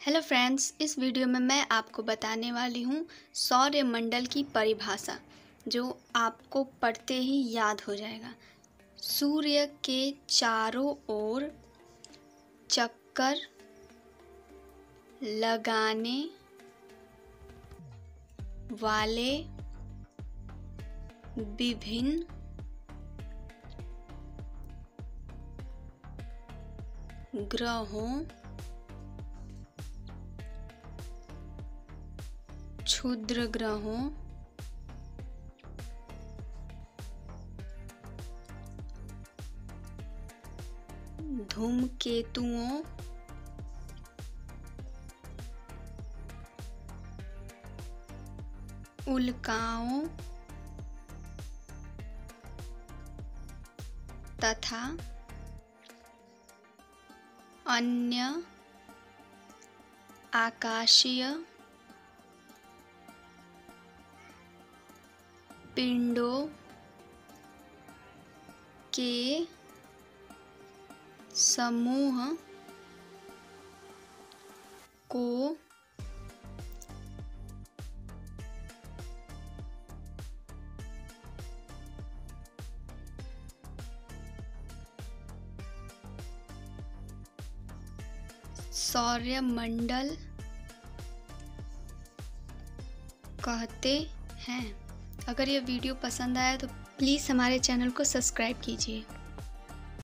Hello friends इस video में मैं आपको बताने वाली हूँ सौर्य मंडल की परिभाषा, जो आपको पढ़ते ही याद हो जाएगा। सूर्य के चारों ओर चक्कर लगाने वाले विभिन्न ग्रहों क्षुद्र ग्रहों धूमकेतुओं उल्काओं तथा अन्य आकाशीय पिंडों के समूह को सौर्यमंडल कहते हैं। अगर ये वीडियो पसंद आया तो प्लीज़ हमारे चैनल को सब्सक्राइब कीजिए।